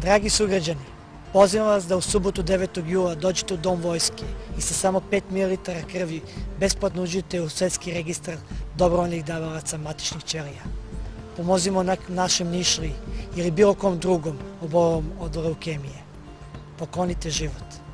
Dragi sugrađani, pozivam vas da u subotu 9. jula dođete u Dom vojske i sa samo 5 ml krvi besplatno uđite u svetski registar dobrovoljnih davalaca matičnih ćelija. Pomozimo našem nišli ili bilo kom drugom obolom od leukemije. Poklonite život.